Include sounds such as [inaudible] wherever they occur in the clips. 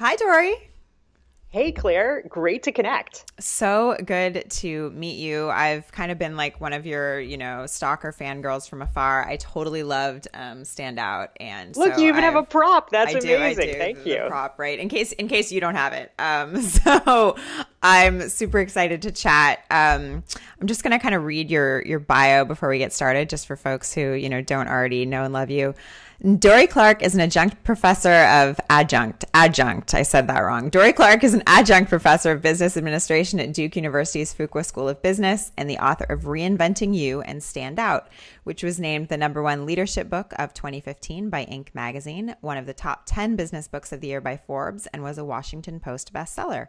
Hi, Dorie. Hey, Claire. Great to connect. So good to meet you. I've kind of been like one of your, you know, stalker fangirls from afar. I totally loved um, Stand Out, and look, so you even I've, have a prop. That's I do, amazing. I do, Thank the you. Prop, right? In case, in case you don't have it. Um, [laughs] so I'm super excited to chat. Um, I'm just gonna kind of read your your bio before we get started, just for folks who you know don't already know and love you. Dorie Clark is an adjunct professor of adjunct. Adjunct. I said that wrong. Dorie Clark is an adjunct professor of business administration at Duke University's Fuqua School of Business and the author of Reinventing You and Stand Out, which was named the number one leadership book of 2015 by Inc. magazine, one of the top 10 business books of the year by Forbes, and was a Washington Post bestseller.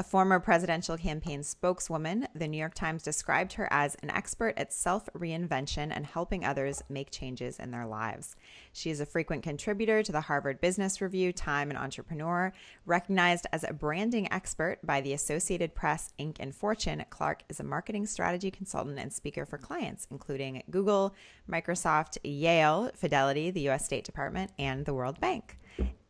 A former presidential campaign spokeswoman, the New York Times described her as an expert at self reinvention and helping others make changes in their lives. She is a frequent contributor to the Harvard Business Review, Time, and Entrepreneur. Recognized as a branding expert by the Associated Press, Inc., and Fortune, Clark is a marketing strategy consultant and speaker for clients, including Google, Microsoft, Yale, Fidelity, the U.S. State Department, and the World Bank.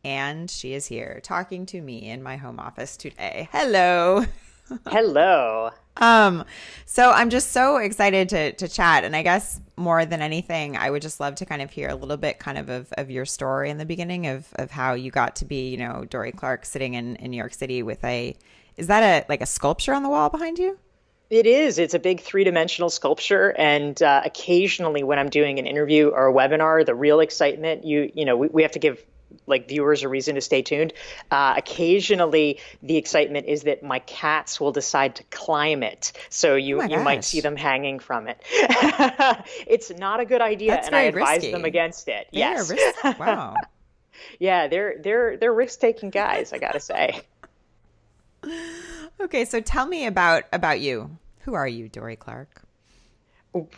And she is here talking to me in my home office today. Hello. [laughs] Hello. Um, so I'm just so excited to to chat, and I guess more than anything, I would just love to kind of hear a little bit, kind of of, of your story in the beginning of of how you got to be, you know, Dorie Clark sitting in in New York City with a, is that a like a sculpture on the wall behind you? It is. It's a big three dimensional sculpture. And uh, occasionally, when I'm doing an interview or a webinar, the real excitement, you you know, we, we have to give like viewers a reason to stay tuned. Uh, occasionally, the excitement is that my cats will decide to climb it, so you Oh you might see them hanging from it. [laughs] it's not a good idea, That's and I advise risky. them against it. They yes, wow. [laughs] yeah, they're they're they're risk taking guys. I gotta say. [laughs] Okay, so tell me about about you. Who are you, Dorie Clark?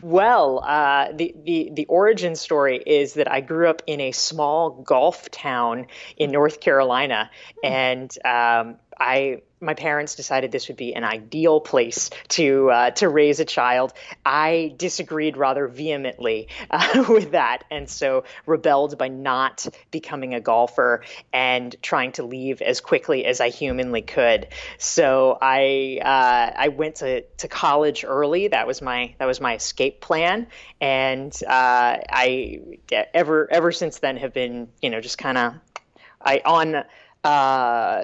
Well, uh, the, the the origin story is that I grew up in a small golf town in North Carolina, and um, I my parents decided this would be an ideal place to uh, to raise a child. I disagreed rather vehemently uh, [laughs] with that, and so rebelled by not becoming a golfer and trying to leave as quickly as I humanly could. So I uh, I went to, to college early. That was my that was my escape plan, and uh, I ever ever since then have been you know just kind of I on uh,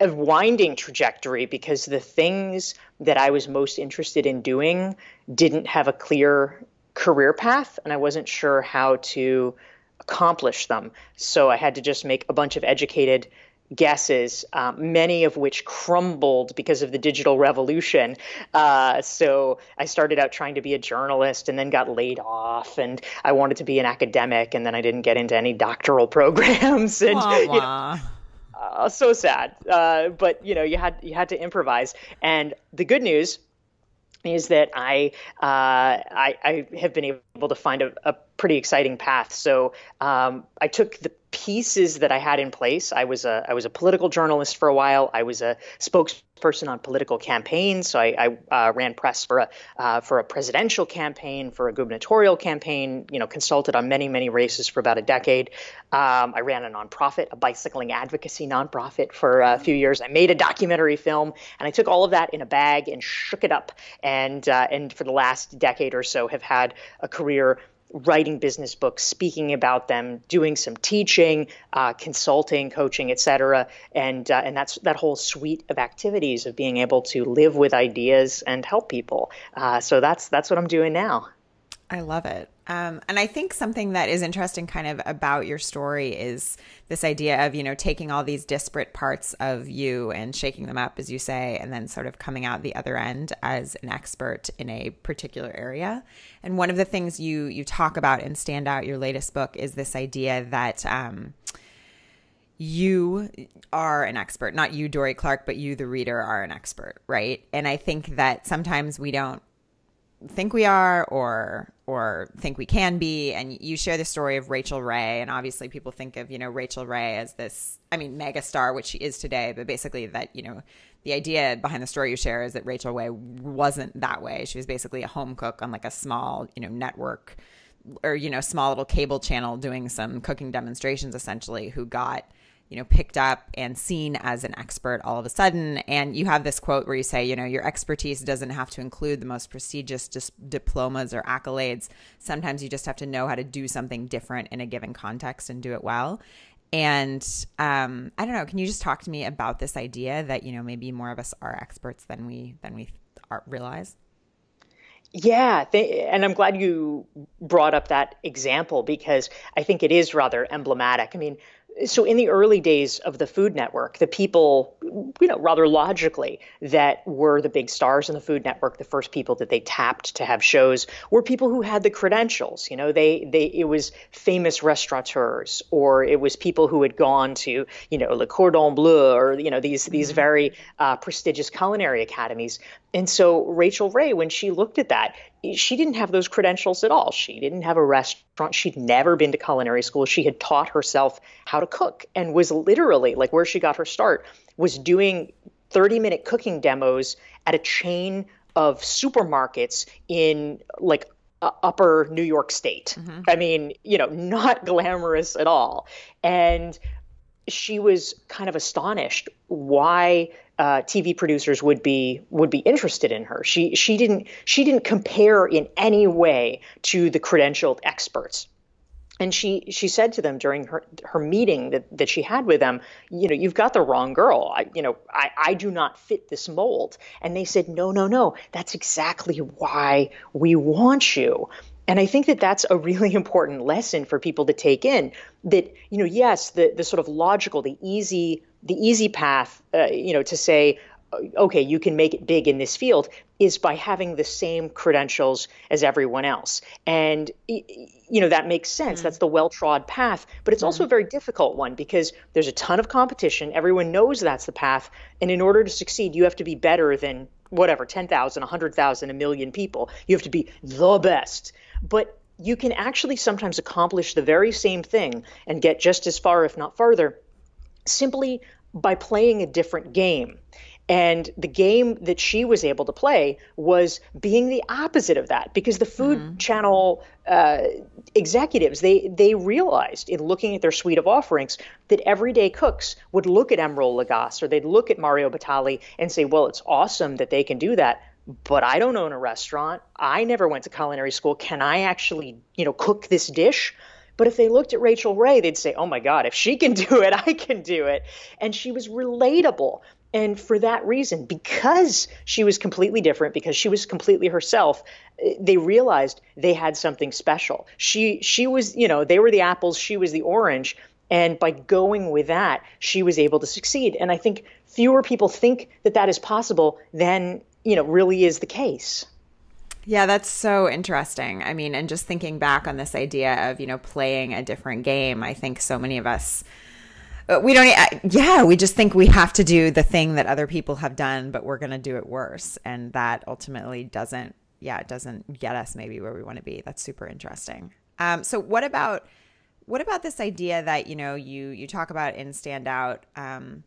a winding trajectory because the things that I was most interested in doing didn't have a clear career path, and I wasn't sure how to accomplish them. So I had to just make a bunch of educated guesses, um, many of which crumbled because of the digital revolution. Uh, so I started out trying to be a journalist and then got laid off, and I wanted to be an academic, and then I didn't get into any doctoral [laughs] programs. And Wah, you know, wah. Uh, so sad. Uh, but you know, you had you had to improvise. And the good news is that I uh, I, I have been able to find a, a pretty exciting path. So um, I took the pieces that I had in place. I was a I was a political journalist for a while. I was a spokesperson on political campaigns. So I, I uh, ran press for a uh, for a presidential campaign, for a gubernatorial campaign. You know, consulted on many many races for about a decade. Um, I ran a nonprofit, a bicycling advocacy nonprofit, for a few years. I made a documentary film, and I took all of that in a bag and shook it up. And uh, and for the last decade or so, have had a career writing business books, speaking about them, doing some teaching, uh, consulting, coaching, etc. And uh, and that's that whole suite of activities of being able to live with ideas and help people. Uh, so that's that's what I'm doing now. I love it. Um, and I think something that is interesting kind of about your story is this idea of, you know, taking all these disparate parts of you and shaking them up, as you say, and then sort of coming out the other end as an expert in a particular area. And one of the things you you talk about in Stand Out, your latest book, is this idea that um, you are an expert, not you, Dorie Clark, but you, the reader, are an expert, right? And I think that sometimes we don't think we are or or think we can be. And you share the story of Rachael Ray and obviously people think of you know Rachael Ray as this I mean mega star which she is today but basically that you know the idea behind the story you share is that Rachael Ray wasn't that way. She was basically a home cook on like a small you know network or you know small little cable channel doing some cooking demonstrations essentially who got you know, picked up and seen as an expert all of a sudden. And you have this quote where you say, you know, your expertise doesn't have to include the most prestigious dis- diplomas or accolades. Sometimes you just have to know how to do something different in a given context and do it well. And um, I don't know. Can you just talk to me about this idea that you know maybe more of us are experts than we than we are, realize? Yeah, and I'm glad you brought up that example because I think it is rather emblematic. I mean, so in the early days of the Food Network, the people, you know, rather logically, that were the big stars in the Food Network, the first people that they tapped to have shows, were people who had the credentials. You know, they they it was famous restaurateurs, or it was people who had gone to, you know, Le Cordon Bleu, or you know, these these mm-hmm. very uh, prestigious culinary academies. And so Rachael Ray, when she looked at that, she didn't have those credentials at all. She didn't have a restaurant. She'd never been to culinary school. She had taught herself how to cook and was literally like where she got her start was doing 30 minute cooking demos at a chain of supermarkets in like uh, upper New York State. Mm-hmm. I mean, you know, not glamorous at all. And she was kind of astonished why uh, TV producers would be would be interested in her. She she didn't she didn't compare in any way to the credentialed experts. And she she said to them during her her meeting that, that she had with them, you know, you've got the wrong girl. I, you know, I, I do not fit this mold. And they said, no, no, no. That's exactly why we want you. And I think that that's a really [laughs] important lesson for people to take in that, you know, yes, the, the sort of logical, the easy, the easy path, uh, you know, to say, uh, okay, you can make it big in this field is by having the same credentials as everyone else. And, you know, that makes sense. Mm-hmm. That's the well trod path. But it's mm-hmm. also a very difficult one because there's a ton of competition. Everyone knows that's the path. And in order to succeed, you have to be better than whatever 10,000, 100,000, a million people. You have to be the best. But you can actually sometimes accomplish the very same thing and get just as far, if not farther, simply by playing a different game. And the game that she was able to play was being the opposite of that, because the Food mm-hmm. Channel uh, executives they they realized in looking at their suite of offerings that everyday cooks would look at Emeril Lagasse or they'd look at Mario Batali and say, "Well, it's awesome that they can do that." But I don't own a restaurant. I never went to culinary school. Can I actually, you know, cook this dish? But if they looked at Rachael Ray, they'd say, oh my God, if she can [laughs] do it, I can do it. And she was relatable. And for that reason, because she was completely different, because she was completely herself, they realized they had something special. She she was, you know, they were the apples, she was the orange. And by going with that, she was able to succeed. And I think fewer people think that that is possible than, you know, really is the case. Yeah, that's so interesting. I mean, and just thinking back on this idea of, you know, playing a different game, I think so many of us uh, we don't yeah we just think we have to do the thing that other people have done but we're going to do it worse and that ultimately doesn't yeah it doesn't get us maybe where we want to be that's super interesting um, so what about what about this idea that you know you you talk about in stand out um,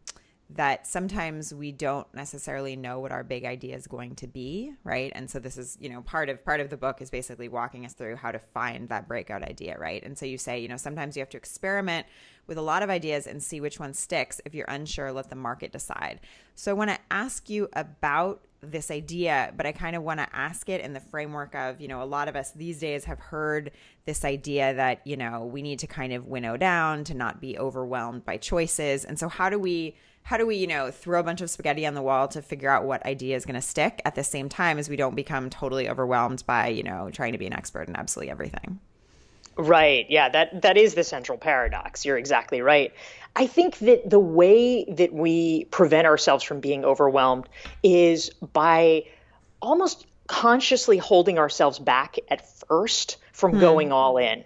that sometimes we don't necessarily know what our big idea is going to be right? And so this is you know part of part of the book is basically walking us through how to find that breakout idea right? And so you say you know sometimes you have to experiment with a lot of ideas and see which one sticks. If you're unsure let the market decide. So i want to ask you about this idea but i kind of want to ask it in the framework of you know a lot of us these days have heard this idea that you know we need to kind of winnow down to not be overwhelmed by choices. And so how do we how do we, you know, throw a bunch of spaghetti on the wall to figure out what idea is going to stick at the same time as we don't become totally overwhelmed by, you know, trying to be an expert in absolutely everything? Right. Yeah, that that is the central paradox. You're exactly right. I think that the way that we prevent ourselves from being overwhelmed is by almost consciously holding ourselves back at first from hmm. going all in.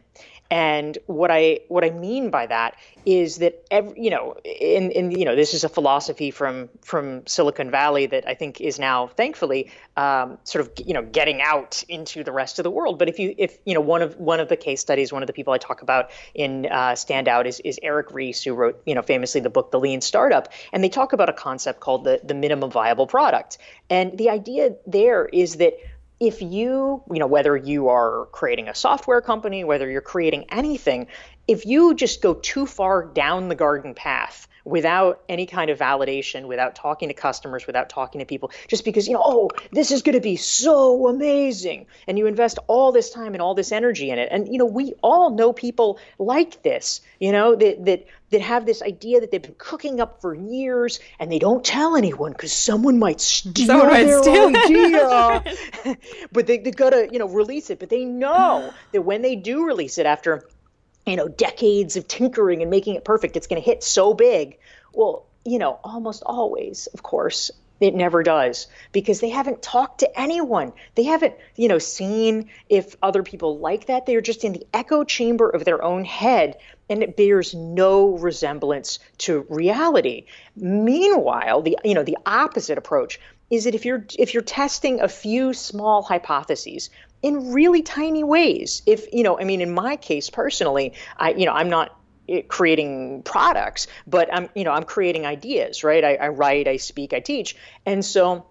And what I what I mean by that is that every, you know in in you know this is a philosophy from from Silicon Valley that I think is now thankfully um, sort of you know getting out into the rest of the world. But if you if you know one of one of the case studies, one of the people I talk about in uh, Standout is is Eric Ries, who wrote you know famously the book The Lean Startup, and they talk about a concept called the the minimum viable product. And the idea there is that if you, you know, whether you are creating a software company, whether you're creating anything, if you just go too far down the garden path without any kind of validation, without talking to customers, without talking to people, just because, you know, oh, this is going to be so amazing. And you invest all this time and all this energy in it. And, you know, we all know people like this, you know, that, that, that have this idea that they've been cooking up for years and they don't tell anyone because someone might steal someone their steal idea. [laughs] [laughs] but they, they got to, you know, release it. But they know [sighs] that when they do release it after you know, decades of tinkering and making it perfect, it's going to hit so big. Well, you know, almost always, of course, it never does because they haven't talked to anyone. They haven't, you know, seen if other people like that. They're just in the echo chamber of their own head and it bears no resemblance to reality. Meanwhile, the you know, the opposite approach is that if you're if you're testing a few small hypotheses in really tiny ways. If, you know, I mean, in my case personally, I, you know, I'm not eh, creating products, but I'm, you know, I'm creating ideas, right? I, I write, I speak, I teach. And so,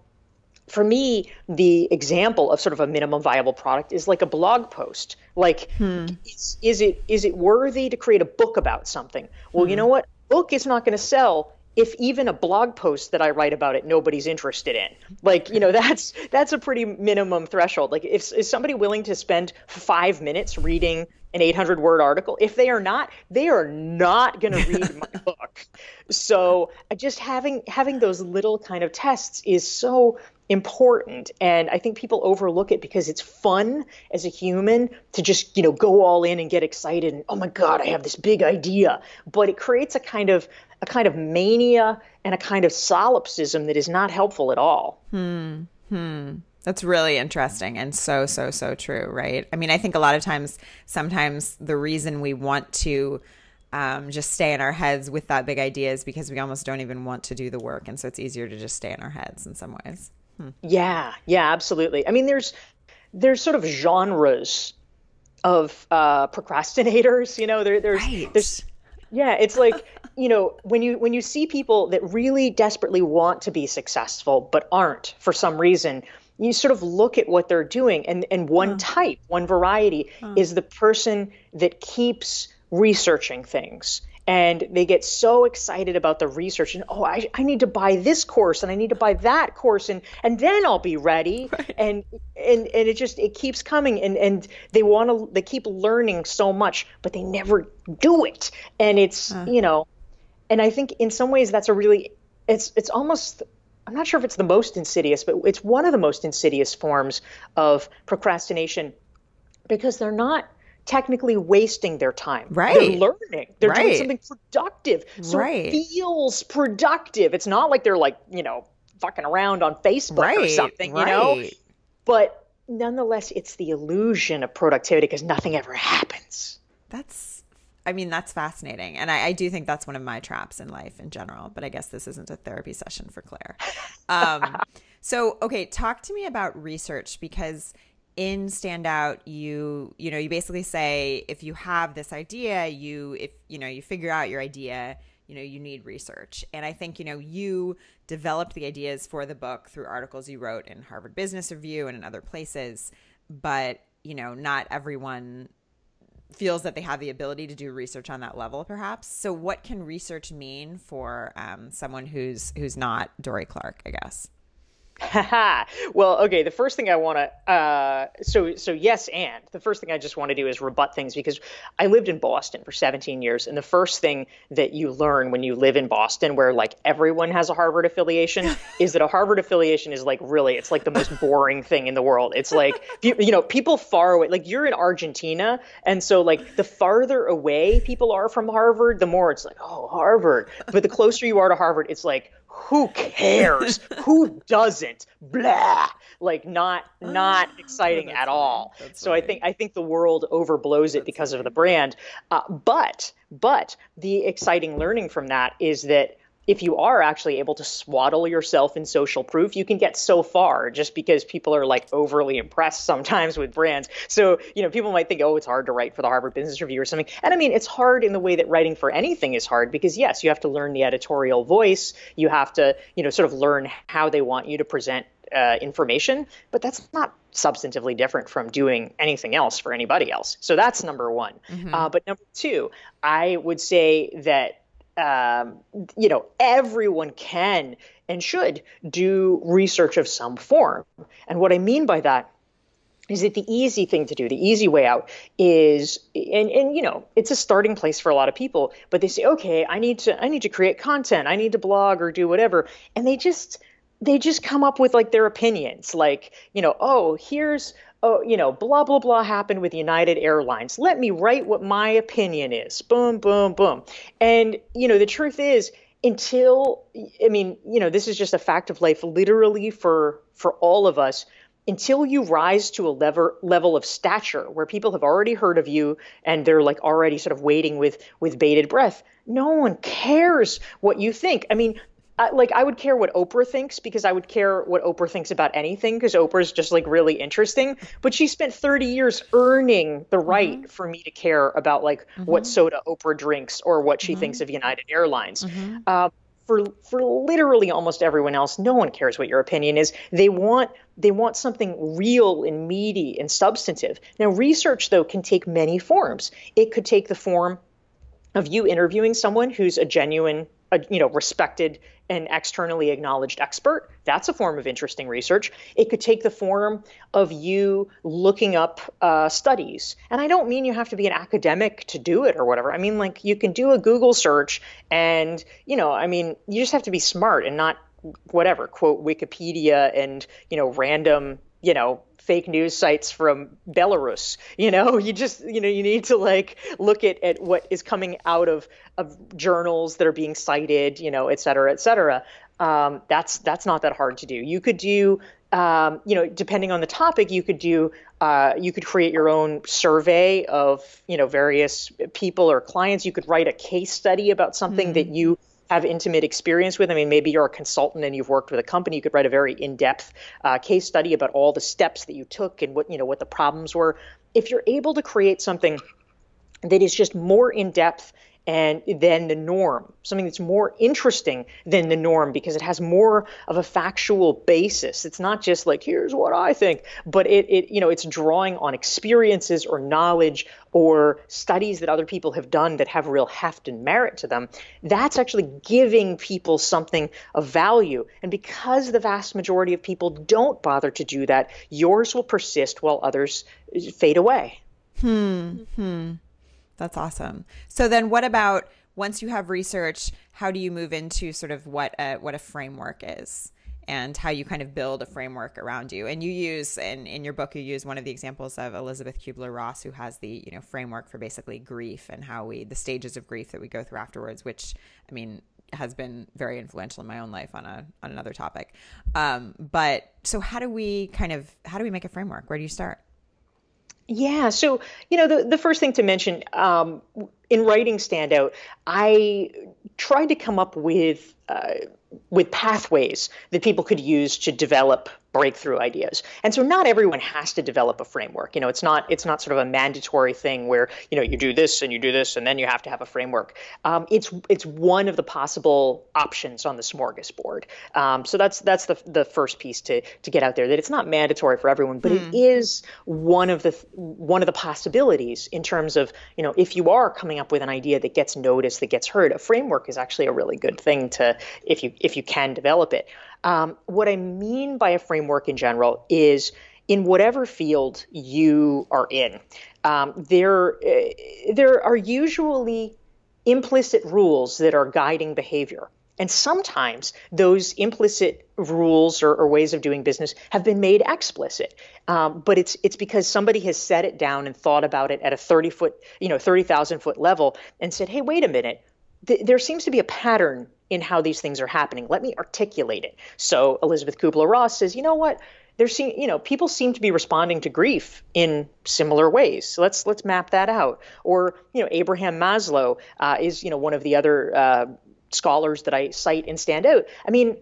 for me, the example of sort of a minimum viable product is like a blog post. Like, hmm. is, is, it is it worthy to create a book about something? Well, hmm. you know what? Book is not going to sell if even a blog post that I write about it nobody's interested in. Like, you know, [laughs] that's that's a pretty minimum threshold. Like if is somebody willing to spend 5 minutes reading an 800 word article, if they are not, they are not going [laughs] to read my book. So, just having having those little kind of tests is so important and i think people overlook it because it's fun as a human to just you know go all in and get excited and oh my god i have this big idea but it creates a kind of a kind of mania and a kind of solipsism that is not helpful at all. Hmm. Hmm. That's really interesting and so, so, so true, right? I mean, I think a lot of times, sometimes the reason we want to um, just stay in our heads with that big idea is because we almost don't even want to do the work. And so it's easier to just stay in our heads in some ways. Hmm. Yeah, yeah, absolutely. I mean, there's, there's sort of genres of uh, procrastinators, you know, there, there's, right. there's, yeah, it's like you know when you when you see people that really desperately want to be successful but aren't for some reason, you sort of look at what they're doing, and and one type, one variety is the person that keeps researching things and they get so excited about the research and oh I, I need to buy this course and i need to buy that course and and then i'll be ready [laughs] right. and and and it just it keeps coming and and they want to they keep learning so much but they never do it and it's uh. you know and i think in some ways that's a really it's it's almost i'm not sure if it's the most insidious but it's one of the most insidious forms of procrastination because they're not technically wasting their time. Right. They're learning. They're right. doing something productive. So right. it feels productive. It's not like they're like, you know, fucking around on Facebook right. or something, you know? But nonetheless, it's the illusion of productivity because nothing ever happens. That's, I mean, that's fascinating. And I, I, do think that's one of my traps in life in general. But I guess this isn't a therapy session for Claire. Um, [laughs] so, okay, talk to me about research because in standout you you know you basically say if you have this idea you if you know you figure out your idea you know you need research. And i think you know you developed the ideas for the book through articles you wrote in harvard business review and in other places but you know not everyone feels that they have the ability to do research on that level perhaps. So what can research mean for um, someone who's who's not dorie clark i guess [laughs] well, okay. The first thing I want to, uh, so so yes, and the first thing I just want to do is rebut things because I lived in Boston for 17 years, and the first thing that you learn when you live in Boston, where like everyone has a Harvard affiliation, [laughs] is that a Harvard affiliation is like really, it's like the most boring thing in the world. It's like you, you know, people far away, like you're in Argentina, and so like the farther away people are from Harvard, the more it's like, oh, Harvard. But the closer you are to Harvard, it's like who cares? [laughs] who doesn't? Blah. Like not not exciting at all. so funny. I think I think the world overblows it That's because funny. of the brand. Uh, but but the exciting learning from that is that if you are actually able to swaddle yourself in social proof, you can get so far just because people are like overly impressed sometimes with brands. So, you know, people might think, oh, it's hard to write for the Harvard Business Review or something. And I mean, it's hard in the way that writing for anything is hard because, yes, you have to learn the editorial voice. You have to, you know, sort of learn how they want you to present uh, information, but that's not substantively different from doing anything else for anybody else. So that's number one. Mm-hmm. Uh, but number two, I would say that um, you know everyone can and should do research of some form. And what I mean by that is that the easy thing to do, the easy way out is and and you know, it's a starting place for a lot of people, but they say, "Okay, I need to I need to create content. I need to blog or do whatever." And they just they just come up with like their opinions, like, you know, "Oh, here's oh, you know, blah, blah, blah happened with United Airlines. Let me write what my opinion is. Boom, boom, boom. And, you know, the truth is, until, I mean, you know, this is just a fact of life, literally for for all of us until you rise to a level level of stature where people have already heard of you and they're like already sort of waiting with with bated breath no one cares what you think i mean I, like I would care what Oprah thinks because I would care what Oprah thinks about anything because Oprah's just like really interesting. But she spent 30 years earning the right mm-hmm. for me to care about like mm-hmm. what soda Oprah drinks or what she mm-hmm. thinks of United Airlines. Mm-hmm. Uh, for for literally almost everyone else no one cares what your opinion is they want they want something real and meaty and substantive now research though can take many forms it could take the form of you interviewing someone who's a genuine a, you know respected and externally acknowledged expert that's a form of interesting research. It could take the form of you looking up uh, studies. And i don't mean you have to be an academic to do it or whatever. I mean like you can do a google search and you know i mean you just have to be smart and not whatever quote wikipedia and you know random you know fake news sites from Belarus. You know, [laughs] you just you know you need to like look at, at what is coming out of of journals that are being cited, you know, et cetera, et cetera. Um, that's that's not that hard to do. You could do um, you know, depending on the topic, you could do uh, you could create your own survey of you know various people or clients. You could write a case study about something mm-hmm. that you have intimate experience with. I mean, maybe you're a consultant and you've worked with a company. You could write a very in-depth uh, case study about all the steps that you took and what you know what the problems were. If you're able to create something that is just more in depth and than the norm, something that's more interesting than the norm because it has more of a factual basis. It's not just like here's what I think, but it, it you know it's drawing on experiences or knowledge or studies that other people have done that have real heft and merit to them. That's actually giving people something of value. And because the vast majority of people don't bother to do that, yours will persist while others fade away. Hmm. Hmm. That's awesome. So then what about once you have research, how do you move into sort of what a, what a framework is? and how you kind of build a framework around you. And you use, and in your book, you use one of the examples of Elizabeth Kubler Ross, who has the you know framework for basically grief and how we the stages of grief that we go through afterwards. Which I mean has been very influential in my own life on a on another topic. Um, but so how do we kind of how do we make a framework? Where do you start? Yeah, so you know the the first thing to mention um, in writing Standout, I tried to come up with uh, with pathways that people could use to develop breakthrough ideas. And so not everyone has to develop a framework. You know, it's not it's not sort of a mandatory thing where you know you do this and you do this and then you have to have a framework. Um, it's it's one of the possible options on the smorgasbord. Um, so that's that's the the first piece to to get out there that it's not mandatory for everyone, but mm. it hmm. is one of the one of the possibilities in terms of you know if you are coming up with an idea that gets noticed that gets heard, a framework is actually a really good thing to if you if you can develop it. Um, what I mean by a framework in general is in whatever field you are in, um, there uh, there are usually implicit rules that are guiding behavior. And sometimes those implicit rules or, or, ways of doing business have been made explicit. Um, but it's it's because somebody has set it down and thought about it at a 30 foot, you know, 30,000 foot level and said, hey, wait a minute, th- there seems to be a pattern in how these things are happening. Let me articulate it. So Elizabeth Kubler-Ross says, you know what? There seem, you know, people seem to be responding to grief in similar ways. So let's let's map that out. Or you know, Abraham Maslow uh, is you know one of the other uh, scholars that I cite and stand out. I mean,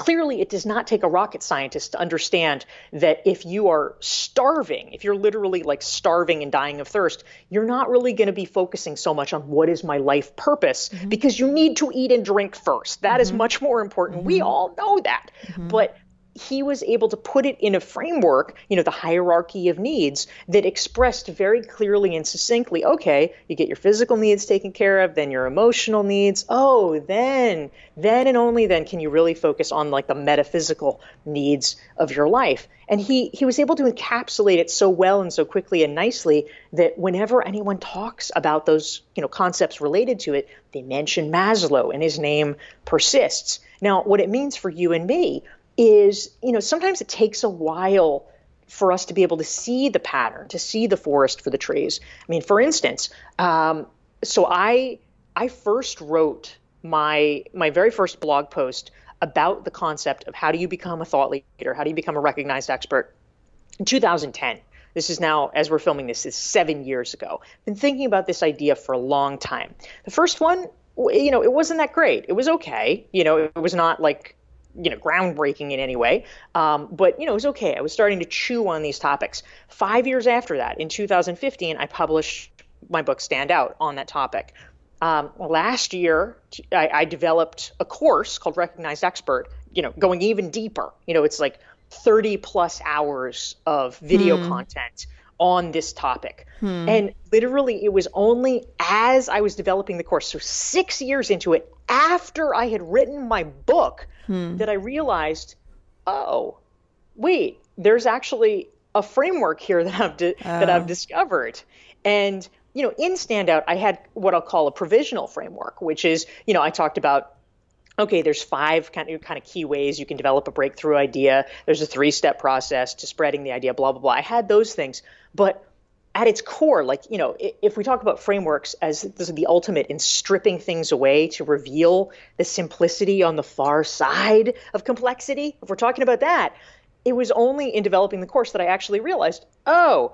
clearly it does not take a rocket scientist to understand that if you are starving, if you're literally like starving and dying of thirst, you're not really going to be focusing so much on what is my life purpose mm-hmm. because you need to eat and drink first. That mm-hmm. is much more important. Mm-hmm. We all know that. Mm-hmm. But he was able to put it in a framework, you know, the hierarchy of needs that expressed very clearly and succinctly okay, you get your physical needs taken care of, then your emotional needs. Oh, then, then and only then can you really focus on like the metaphysical needs of your life. And he, he was able to encapsulate it so well and so quickly and nicely that whenever anyone talks about those you know, concepts related to it, they mention Maslow and his name persists. Now, what it means for you and me is, you know, sometimes it takes a while for us to be able to see the pattern, to see the forest for the trees. I mean, for instance, um, so I I first wrote my my very first blog post about the concept of how do you become a thought leader, how do you become a recognized expert in 2010. This is now, as we're filming this, is seven years ago. Been thinking about this idea for a long time. The first one, you know, it wasn't that great. It was okay. You know, it was not like, you know, groundbreaking in any way. Um, but, you know, it was okay. I was starting to chew on these topics. Five years after that, in 2015, I published my book Stand Out on that topic. Um, last year, I, I developed a course called Recognized Expert, you know, going even deeper. You know, it's like 30 plus hours of video hmm. content on this topic. Hmm. And literally, it was only as I was developing the course, so six years into it, after I had written my book, hmm. that I realized, oh, wait, there's actually a framework here [laughs] that I've di- that I've oh. discovered. And you know, in Standout, I had what I'll call a provisional framework, which is, you know, I talked about okay, there's five kind of kind of key ways you can develop a breakthrough idea. There's a three-step process to spreading the idea, blah blah blah. I had those things, but at its core, like you know, if we talk about frameworks as this is the ultimate in stripping things away to reveal the simplicity on the far side of complexity, if we're talking about that, it was only in developing the course that I actually realized, oh,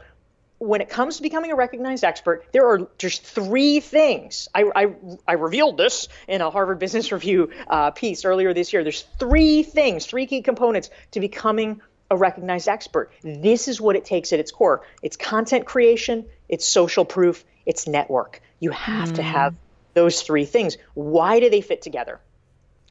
when it comes to becoming a recognized expert, there are just three things. I, I, I revealed this in a Harvard Business Review uh, piece earlier this year. There's three things, three key components to becoming a recognized expert. This is what it takes at its core it's content creation, it's social proof, it's network. You have mm. to have those three things. Why do they fit together?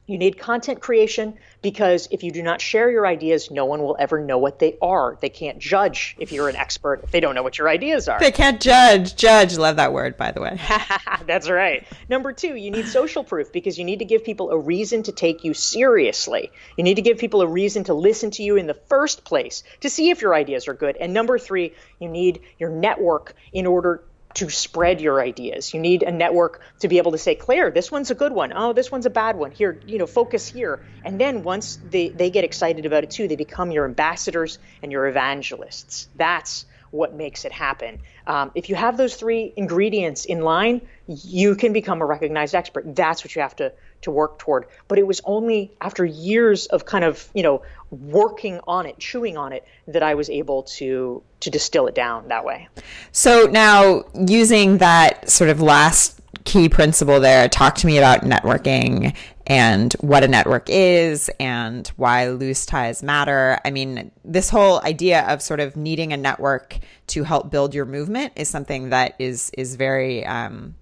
You need content creation because if you do not share your ideas, no one will ever know what they are. They can't judge if you're an expert if they don't know what your ideas are. They can't judge. Judge, love that word, by the way. [laughs] That's right. Number two, you need social proof because you need to give people a reason to take you seriously. You need to give people a reason to listen to you in the first place to see if your ideas are good. And number three, you need your network in order to spread your ideas. You need a network to be able to say, Claire, this one's a good one. Oh, this one's a bad one. Here, you know, focus here. And then once they, they get excited about it too, they become your ambassadors and your evangelists. That's what makes it happen. Um, if you have those three ingredients in line, you can become a recognized expert. That's what you have to to work toward. But it was only after years of kind of you know working on it, chewing on it, that I was able to to distill it down that way. So now using that sort of last key principle there, talk to me about networking and what a network is and why loose ties matter. I mean, this whole idea of sort of needing a network to help build your movement is something that is is very um,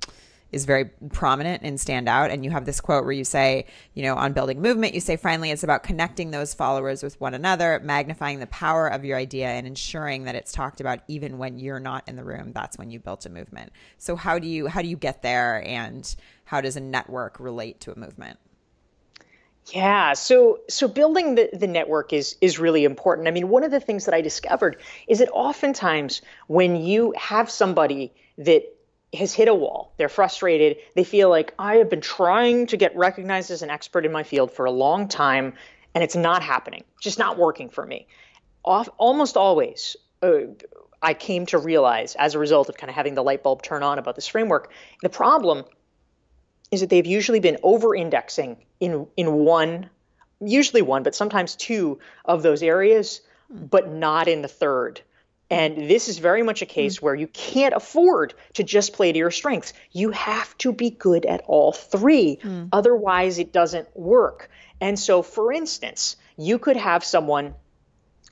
is very prominent and stand out. And you have this quote where you say, you know, on building movement, you say, finally, it's about connecting those followers with one another, magnifying the power of your idea, and ensuring that it's talked about even when you're not in the room. That's when you built a movement. So how do you how do you get there, and how does a network relate to a movement? Yeah, so so building the, the network is is really important. I mean, one of the things that I discovered is that oftentimes when you have somebody that has hit a wall. They're frustrated. They feel like I have been trying to get recognized as an expert in my field for a long time and it's not happening. just not working for me. Off, almost always, uh, I came to realize as a result of kind of having the light bulb turn on about this framework, the problem is that they've usually been over indexing in in one usually one but sometimes two of those areas but not in the third and this is very much a case mm. where you can't afford to just play to your strengths. You have to be good at all three. Mm. Otherwise, it doesn't work. And so, for instance, you could have someone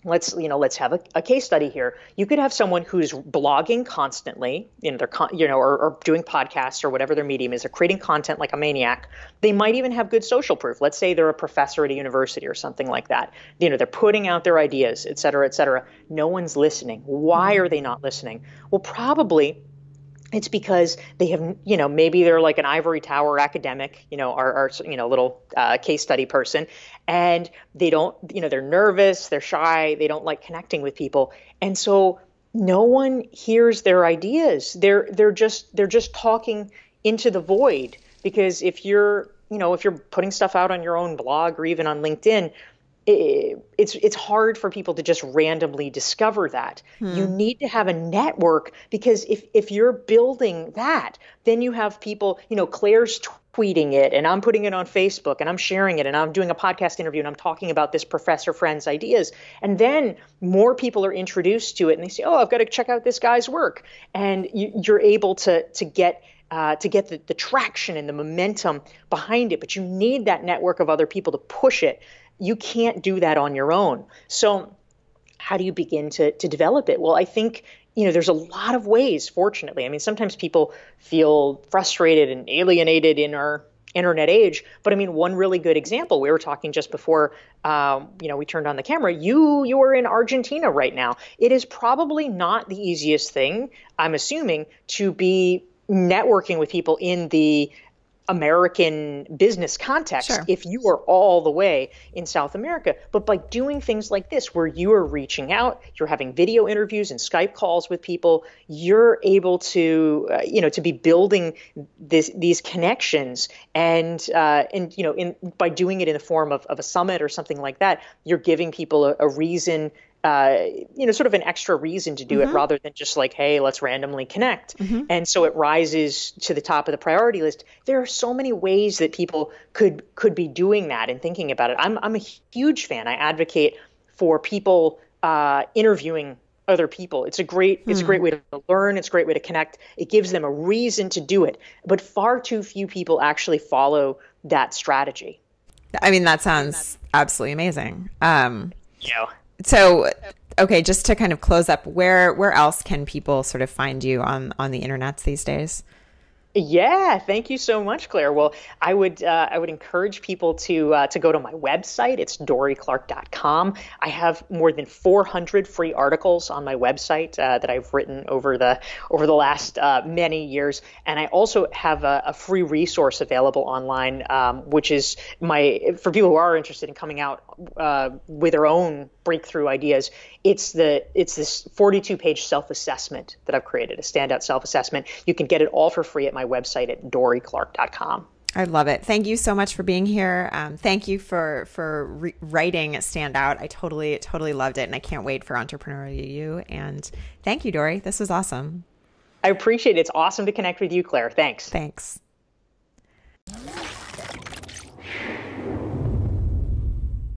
let's you know let's have a, a, case study here. You could have someone who's blogging constantly you know they're con- you know or, or, doing podcasts or whatever their medium is they're creating content like a maniac. They might even have good social proof. Let's say they're a professor at a university or something like that. You know they're putting out their ideas et cetera et cetera. No one's listening. Why mm-hmm. are they not listening? Well probably it's because they have you know maybe they're like an ivory tower academic you know our, you know little uh, case study person and they don't you know they're nervous they're shy they don't like connecting with people. And so no one hears their ideas. They're they're just they're just talking into the void because if you're you know if you're putting stuff out on your own blog or even on linkedin it's it's hard for people to just randomly discover that. Hmm. You need to have a network because if if you're building that, then you have people, you know, Claire's tweeting it and I'm putting it on Facebook and I'm sharing it and I'm doing a podcast interview and I'm talking about this professor friend's ideas. And then more people are introduced to it and they say, "Oh, I've got to check out this guy's work." And you, you're able to to get uh, to get the, the traction and the momentum behind it. But you need that network of other people to push it you can't do that on your own. So, how do you begin to, to develop it? Well, I think you know there's a lot of ways fortunately i mean sometimes people feel frustrated and alienated in our internet age but i mean one really good example we were talking just before um, you know we turned on the camera you you are in argentina right now it is probably not the easiest thing i'm assuming to be networking with people in the American business context sure. if you are all the way in South America. But by doing things like this, where you are reaching out, you're having video interviews and Skype calls with people, you're able to, uh, you know, to be building this, these connections, and uh, and you know, in by doing it in the form of, of a summit or something like that, you're giving people a, a reason uh, you know, sort of an extra reason to do mm-hmm. it rather than just like, hey, let's randomly connect. Mm-hmm. And so it rises to the top of the priority list. There are so many ways that people could could be doing that and thinking about it. I'm I'm a huge fan. I advocate for people uh, interviewing other people. It's a great it's a great hmm. way to learn. It's a great way to connect. It gives them a reason to do it. But far too few people actually follow that strategy. I mean, that sounds absolutely amazing. Um, you know so okay just to kind of close up where where else can people sort of find you on on the internets these days yeah, thank you so much, Claire. Well, I would uh, I would encourage people to uh, to go to my website. It's dorieclark.com. I have more than 400 free articles on my website uh, that I've written over the over the last uh, many years, and I also have a, a free resource available online, um, which is my for people who are interested in coming out uh, with their own breakthrough ideas. It's the it's this 42 page self assessment that I've created, a standout self assessment. You can get it all for free at my website at dorieclark.com. I love it. Thank you so much for being here. Um, thank you for for re- writing Standout. I totally totally loved it, and I can't wait for Entrepreneurial You. And thank you, Dorie. This was awesome. I appreciate it. It's awesome to connect with you, Claire. Thanks. Thanks.